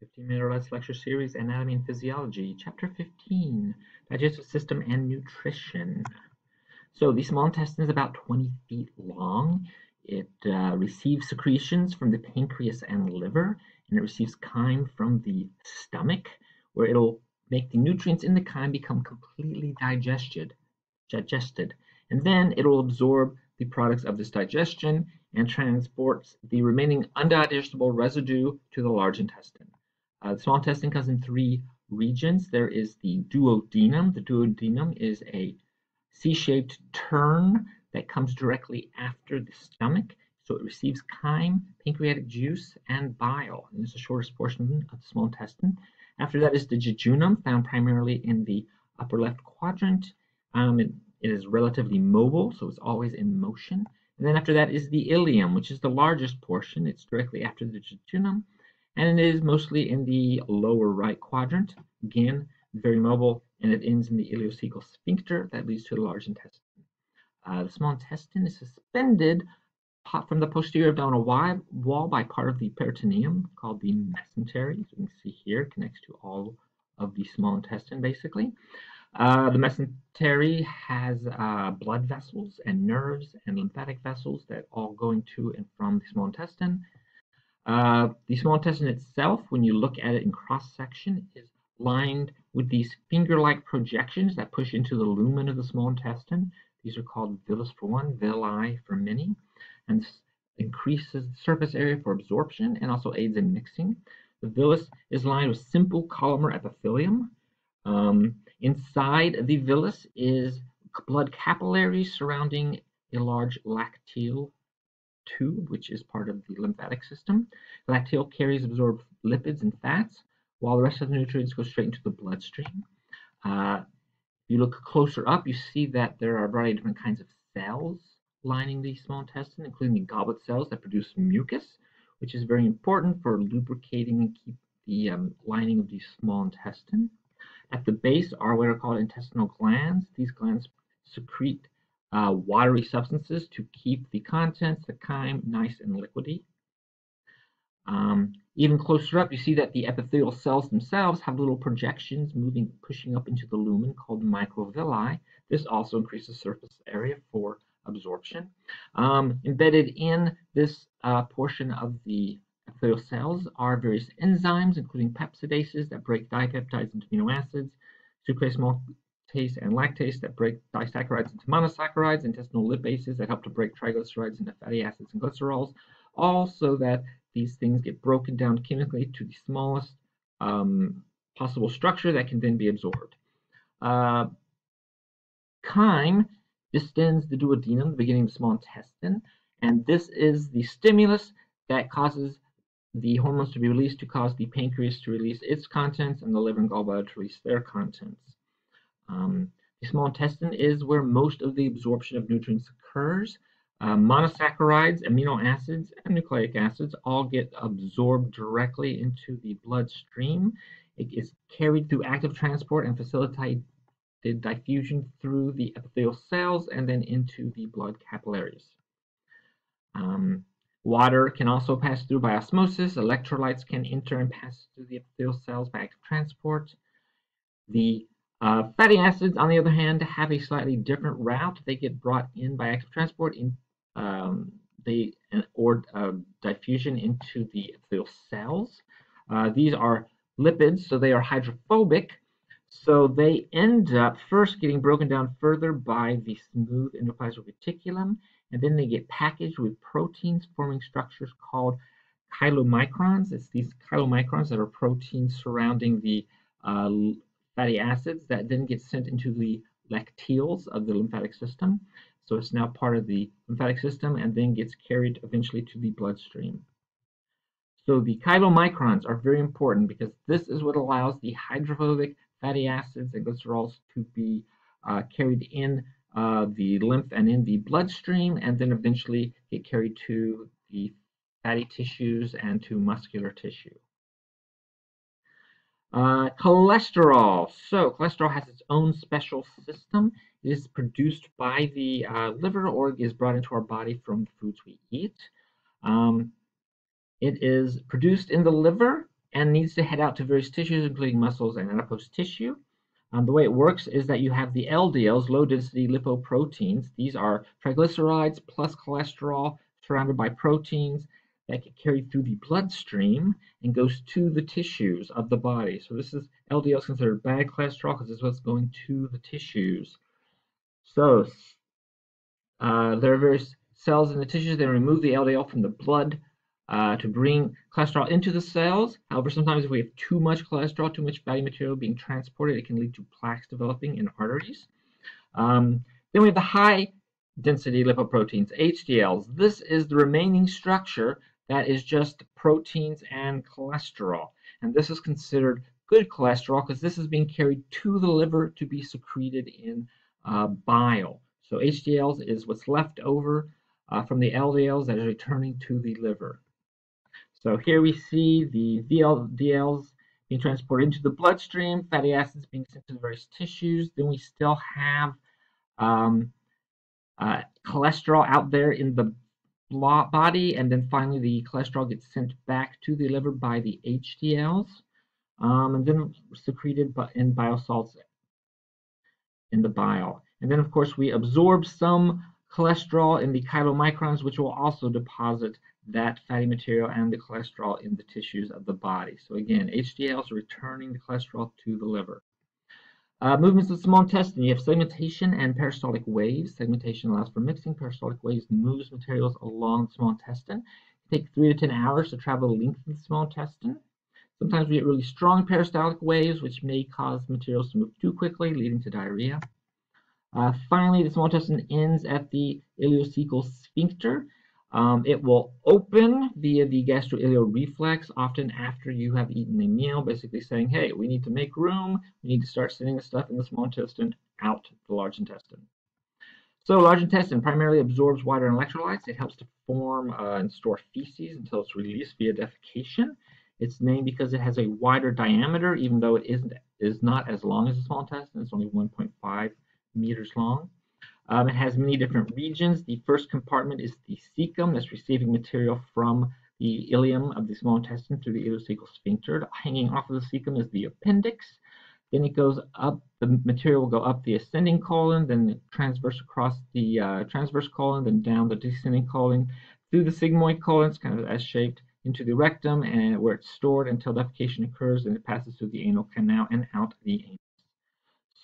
15 minute or less lecture series, Anatomy and Physiology, Chapter 15, Digestive System and Nutrition. So the small intestine is about 20 feet long. It uh, receives secretions from the pancreas and liver, and it receives chyme from the stomach, where it'll make the nutrients in the chyme become completely digested, digested. And then it'll absorb the products of this digestion and transports the remaining undigestible residue to the large intestine. Uh, the small intestine comes in three regions. There is the duodenum. The duodenum is a C-shaped turn that comes directly after the stomach. So it receives chyme, pancreatic juice, and bile. And it's the shortest portion of the small intestine. After that is the jejunum, found primarily in the upper left quadrant. Um, it, it is relatively mobile, so it's always in motion. And then after that is the ileum, which is the largest portion. It's directly after the jejunum and it is mostly in the lower right quadrant. Again, very mobile, and it ends in the ileocecal sphincter that leads to the large intestine. Uh, the small intestine is suspended from the posterior abdominal wall by part of the peritoneum called the mesentery. As you can see here, connects to all of the small intestine basically. Uh, the mesentery has uh, blood vessels and nerves and lymphatic vessels that all go into and from the small intestine. Uh, the small intestine itself, when you look at it in cross section, is lined with these finger-like projections that push into the lumen of the small intestine. These are called villus for one, villi for many, and increases the surface area for absorption and also aids in mixing. The villus is lined with simple columnar epithelium. Um, inside the villus is blood capillaries surrounding a large lacteal tube, which is part of the lymphatic system. Lacteal carries absorbed lipids and fats, while the rest of the nutrients go straight into the bloodstream. Uh, if you look closer up, you see that there are a variety of different kinds of cells lining the small intestine, including the goblet cells that produce mucus, which is very important for lubricating and keep the um, lining of the small intestine. At the base are what are called intestinal glands. These glands secrete uh, watery substances to keep the contents, the chyme, nice and liquidy. Um, even closer up, you see that the epithelial cells themselves have little projections moving, pushing up into the lumen called microvilli. This also increases surface area for absorption. Um, embedded in this uh, portion of the epithelial cells are various enzymes, including peptidases that break dipeptides into amino acids, sucrase maltase and lactase that break disaccharides into monosaccharides, intestinal lipases that help to break triglycerides into fatty acids and glycerols, all so that these things get broken down chemically to the smallest um, possible structure that can then be absorbed. Uh, chyme distends the duodenum, the beginning of the small intestine, and this is the stimulus that causes the hormones to be released to cause the pancreas to release its contents and the liver and gallbladder to release their contents. Um, the small intestine is where most of the absorption of nutrients occurs. Uh, monosaccharides, amino acids, and nucleic acids all get absorbed directly into the bloodstream. It is carried through active transport and facilitated diffusion through the epithelial cells and then into the blood capillaries. Um, water can also pass through by osmosis. Electrolytes can enter and pass through the epithelial cells by active transport. The uh, fatty acids, on the other hand, have a slightly different route. They get brought in by active transport in um, they or uh, diffusion into the epithelial cells. Uh, these are lipids, so they are hydrophobic. So they end up first getting broken down further by the smooth endoplasmic reticulum, and then they get packaged with proteins forming structures called chylomicrons. It's these chylomicrons that are proteins surrounding the uh, fatty acids that then get sent into the lacteals of the lymphatic system. So it's now part of the lymphatic system and then gets carried eventually to the bloodstream. So the chylomicrons are very important because this is what allows the hydrophobic fatty acids and glycerols to be uh, carried in uh, the lymph and in the bloodstream and then eventually get carried to the fatty tissues and to muscular tissue. Uh, cholesterol. So cholesterol has its own special system. It is produced by the uh, liver or is brought into our body from the foods we eat. Um, it is produced in the liver and needs to head out to various tissues, including muscles and adipose tissue. Um, the way it works is that you have the LDLs, low density lipoproteins. These are triglycerides plus cholesterol surrounded by proteins that get carried through the bloodstream and goes to the tissues of the body. So this is LDL is considered bad cholesterol because it's what's going to the tissues. So uh, there are various cells in the tissues that remove the LDL from the blood uh, to bring cholesterol into the cells. However, sometimes if we have too much cholesterol, too much fatty material being transported, it can lead to plaques developing in arteries. Um, then we have the high density lipoproteins, HDLs. This is the remaining structure that is just proteins and cholesterol. And this is considered good cholesterol because this is being carried to the liver to be secreted in uh, bile. So HDLs is what's left over uh, from the LDLs that is returning to the liver. So here we see the VLDLs being transported into the bloodstream, fatty acids being sent to the various tissues. Then we still have um, uh, cholesterol out there in the body, and then finally the cholesterol gets sent back to the liver by the HDLs, um, and then secreted in bile salts in the bile. And then, of course, we absorb some cholesterol in the chylomicrons, which will also deposit that fatty material and the cholesterol in the tissues of the body. So again, HDLs are returning the cholesterol to the liver. Uh, movements of the small intestine, you have segmentation and peristaltic waves. Segmentation allows for mixing. Peristaltic waves moves materials along the small intestine. It takes 3 to 10 hours to travel the length of the small intestine. Sometimes we get really strong peristaltic waves, which may cause materials to move too quickly, leading to diarrhea. Uh, finally, the small intestine ends at the ileocecal sphincter. Um, it will open via the gastroileal reflex, often after you have eaten a meal, basically saying, hey, we need to make room. We need to start sending the stuff in the small intestine out the large intestine. So large intestine primarily absorbs water and electrolytes. It helps to form uh, and store feces until it's released via defecation. It's named because it has a wider diameter, even though it isn't is not as long as the small intestine. It's only 1.5 meters long. Um, it has many different regions. The first compartment is the cecum that's receiving material from the ileum of the small intestine through the ileocecal sphincter. Hanging off of the cecum is the appendix. Then it goes up, the material will go up the ascending colon, then transverse across the uh, transverse colon, then down the descending colon, through the sigmoid colon, it's kind of S-shaped, into the rectum, and where it's stored until defecation occurs, and it passes through the anal canal and out the anus.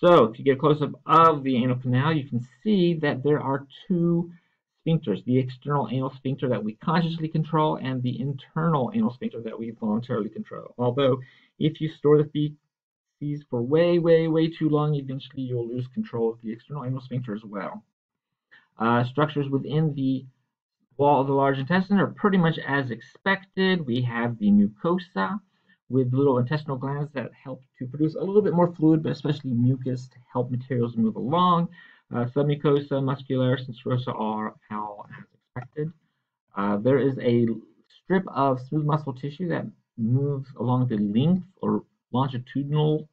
So if you get a close-up of the anal canal, you can see that there are two sphincters, the external anal sphincter that we consciously control and the internal anal sphincter that we voluntarily control. Although if you store the feces for way, way, way too long, eventually you'll lose control of the external anal sphincter as well. Uh, structures within the wall of the large intestine are pretty much as expected. We have the mucosa, with little intestinal glands that help to produce a little bit more fluid, but especially mucus to help materials move along. Uh, submucosa, muscularis, and serosa are all as expected. Uh, there is a strip of smooth muscle tissue that moves along the length or longitudinal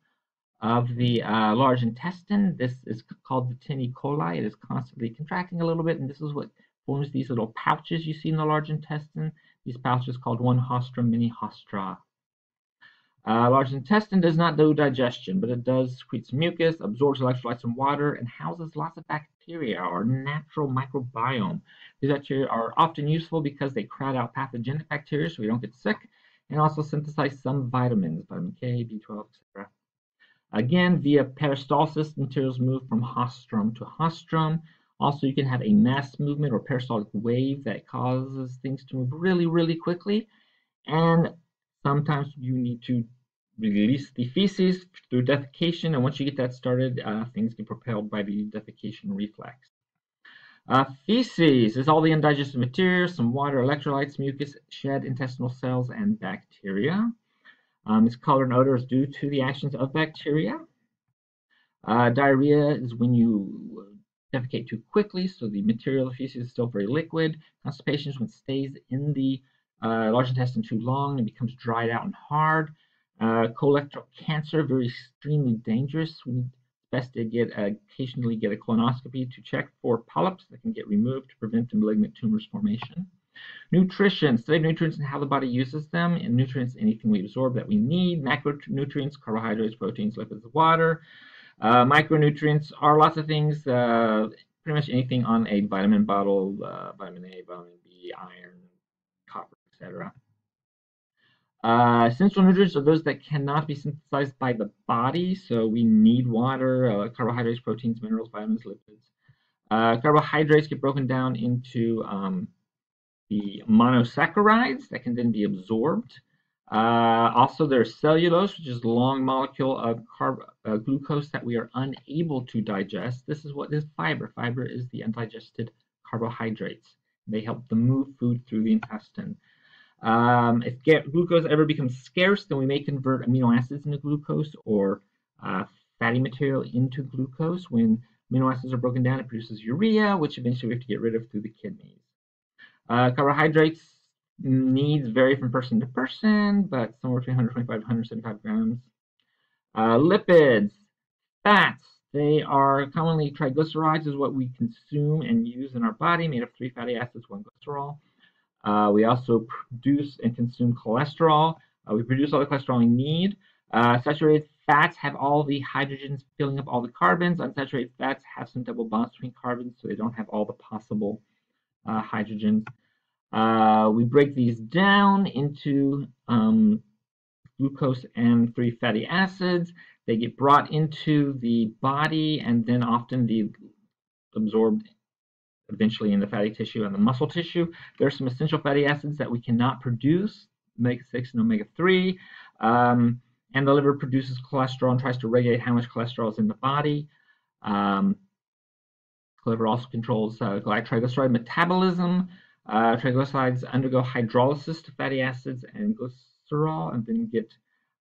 of the uh, large intestine. This is called the teniae coli. It is constantly contracting a little bit, and this is what forms these little pouches you see in the large intestine. These pouches called one haustrum, mini haustra. Uh, large intestine does not do digestion, but it does secrete some mucus, absorbs electrolytes and water, and houses lots of bacteria or natural microbiome. These bacteria are often useful because they crowd out pathogenic bacteria so we don't get sick, and also synthesize some vitamins, vitamin K, B12, etc. Again, via peristalsis, materials move from haustrum to haustrum. Also, you can have a mass movement or peristaltic wave that causes things to move really, really quickly. And sometimes you need to release the feces through defecation, and once you get that started, uh, things get propelled by the defecation reflex. Uh, feces is all the undigested material, some water, electrolytes, mucus, shed, intestinal cells, and bacteria. Um, its color and odor is due to the actions of bacteria. Uh, diarrhea is when you defecate too quickly, so the material of the feces is still very liquid. Constipation is when it stays in the uh, large intestine too long and becomes dried out and hard. Uh, colorectal cancer, very extremely dangerous. We need best to get uh, occasionally get a colonoscopy to check for polyps that can get removed to prevent the malignant tumors formation. Nutrition, study of nutrients and how the body uses them, and nutrients, anything we absorb that we need, macronutrients, carbohydrates, proteins, lipids, water. Uh, micronutrients are lots of things, uh, pretty much anything on a vitamin bottle, uh, vitamin A, vitamin B, iron, etc. Uh, essential nutrients are those that cannot be synthesized by the body, so we need water, uh, carbohydrates, proteins, minerals, vitamins, lipids. Uh, carbohydrates get broken down into um, the monosaccharides that can then be absorbed. Uh, also, there's cellulose, which is a long molecule of uh, glucose that we are unable to digest. This is what is fiber. Fiber is the undigested carbohydrates. They help to move food through the intestine. Um, if glucose ever becomes scarce, then we may convert amino acids into glucose or uh, fatty material into glucose. When amino acids are broken down, it produces urea, which eventually we have to get rid of through the kidneys. Uh, carbohydrates needs vary from person to person, but somewhere between 125 to 175 grams. Uh, lipids, fats, they are commonly triglycerides is what we consume and use in our body, made of three fatty acids, one glycerol. Uh, we also produce and consume cholesterol. Uh, we produce all the cholesterol we need. Uh, saturated fats have all the hydrogens filling up all the carbons. Unsaturated fats have some double bonds between carbons, so they don't have all the possible uh, hydrogens. Uh, we break these down into um, glucose and three fatty acids. They get brought into the body and then often the absorbed eventually in the fatty tissue and the muscle tissue. There are some essential fatty acids that we cannot produce, omega-6 and omega-3. Um, and the liver produces cholesterol and tries to regulate how much cholesterol is in the body. Um, the liver also controls uh, triglyceride metabolism. Uh, triglycerides undergo hydrolysis to fatty acids and glycerol and then get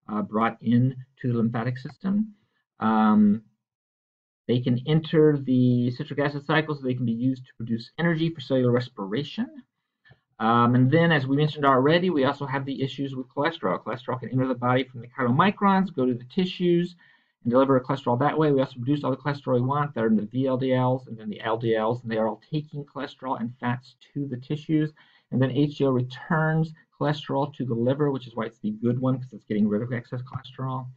uh, brought in to the lymphatic system. Um, they can enter the citric acid cycle so they can be used to produce energy for cellular respiration. Um, and then, as we mentioned already, we also have the issues with cholesterol. Cholesterol can enter the body from the chylomicrons, go to the tissues, and deliver cholesterol that way. We also produce all the cholesterol we want that are in the VLDLs and then the LDLs, and they are all taking cholesterol and fats to the tissues. And then HDL returns cholesterol to the liver, which is why it's the good one because it's getting rid of excess cholesterol.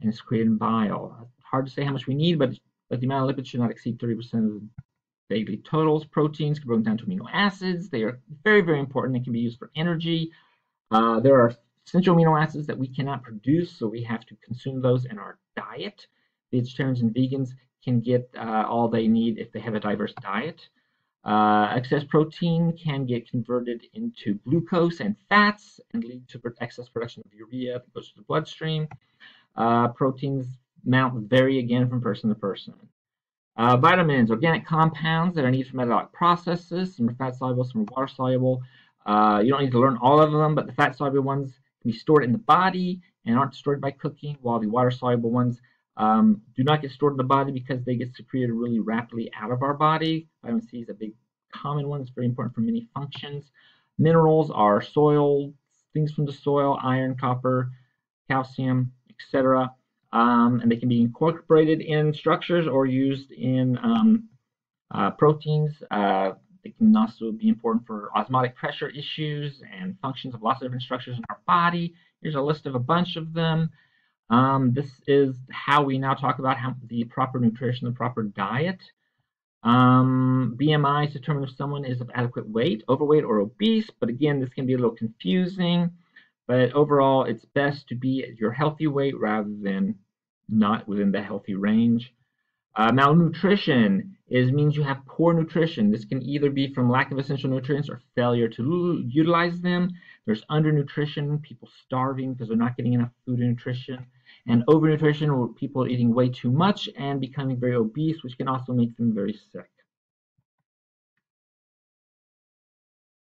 And it's created in bile hard to say how much we need, but, but the amount of lipids should not exceed 30% of the daily totals. Proteins can broken down to amino acids. They are very, very important. They can be used for energy. Uh, there are essential amino acids that we cannot produce, so we have to consume those in our diet. Vegetarians and vegans can get uh, all they need if they have a diverse diet. Uh, excess protein can get converted into glucose and fats and lead to excess production of urea that goes to the bloodstream. Uh, proteins amount vary again from person to person. Uh, vitamins, organic compounds that are needed for metabolic processes. Some are fat soluble, some are water soluble. Uh, you don't need to learn all of them, but the fat soluble ones can be stored in the body and aren't destroyed by cooking, while the water soluble ones um, do not get stored in the body because they get secreted really rapidly out of our body. Vitamin C is a big common one. It's very important for many functions. Minerals are soil, things from the soil, iron, copper, calcium, etc um, and they can be incorporated in structures or used in um, uh, proteins. Uh, they can also be important for osmotic pressure issues and functions of lots of different structures in our body. Here's a list of a bunch of them. Um, this is how we now talk about how the proper nutrition, the proper diet. Um, BMI is determined if someone is of adequate weight, overweight, or obese. But again, this can be a little confusing. But overall, it's best to be at your healthy weight rather than not within the healthy range. Uh, malnutrition is means you have poor nutrition. This can either be from lack of essential nutrients or failure to utilize them. There's undernutrition, people starving because they're not getting enough food and nutrition. And overnutrition, where people are eating way too much and becoming very obese, which can also make them very sick.